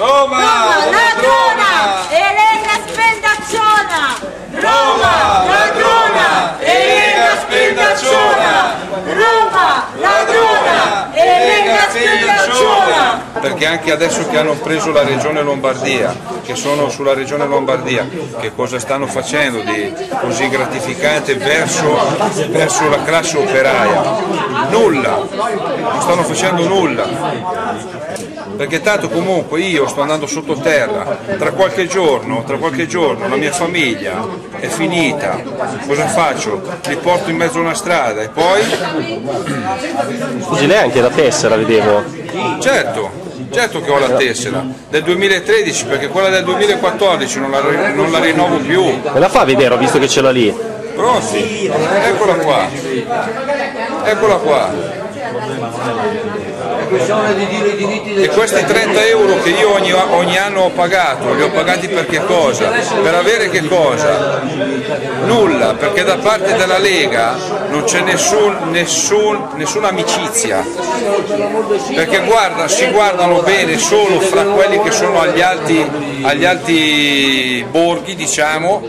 Roma, ladrona, Elena spendacciona, Roma, ladrona, Elena spendacciona, Roma, ladrona, Elena spendacciona. perché anche adesso che hanno preso la regione Lombardia, che sono sulla regione Lombardia, che cosa stanno facendo di così gratificante verso, verso la classe operaia? Stanno facendo nulla. Perché tanto comunque io sto andando sottoterra, tra qualche giorno, tra qualche giorno la mia famiglia è finita, cosa faccio? Li porto in mezzo a una strada e poi Scusi, lei anche la tessera, vedevo. Certo, certo che ho la tessera del 2013 perché quella del 2014 non la, non la rinnovo più. Me la fa vedere, ho visto che ce l'ha lì. Pronti? Eccola qua. Eccola qua. ます。E questi 30 euro che io ogni, ogni anno ho pagato, li ho pagati per che cosa? Per avere che cosa? Nulla, perché da parte della Lega non c'è nessun, nessun, nessuna amicizia. Perché guarda, si guardano bene solo fra quelli che sono agli alti, agli alti borghi, diciamo,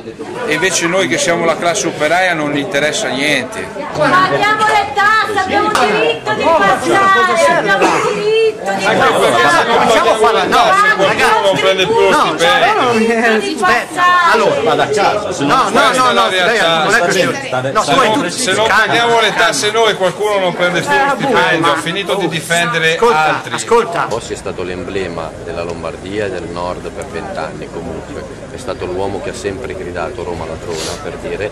e invece noi che siamo la classe operaia non interessa niente. Paghiamo le tasse, abbiamo diritto di passare, a farla, no, Qualcuno non prende più lo stipendio. di passare. Allora, vada a casa. No, no, no, no, non è questione. No, Se poi non, se paghiamo le tasse noi qualcuno non prende più lo stipendio, ha finito di difendere altri. ascolta. Bossi è stato l'emblema della Lombardia e del nord per vent'anni comunque, è stato l'uomo che ha sempre gridato Roma ladrona per dire,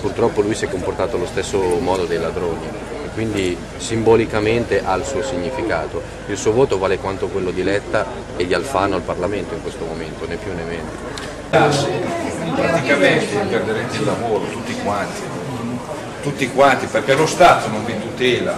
purtroppo lui si è comportato allo stesso modo dei ladroni quindi simbolicamente ha il suo significato. Il suo voto vale quanto quello di Letta e di Alfano al Parlamento in questo momento, né più né meno. praticamente perderete il lavoro tutti quanti, tutti quanti, perché lo Stato non vi tutela,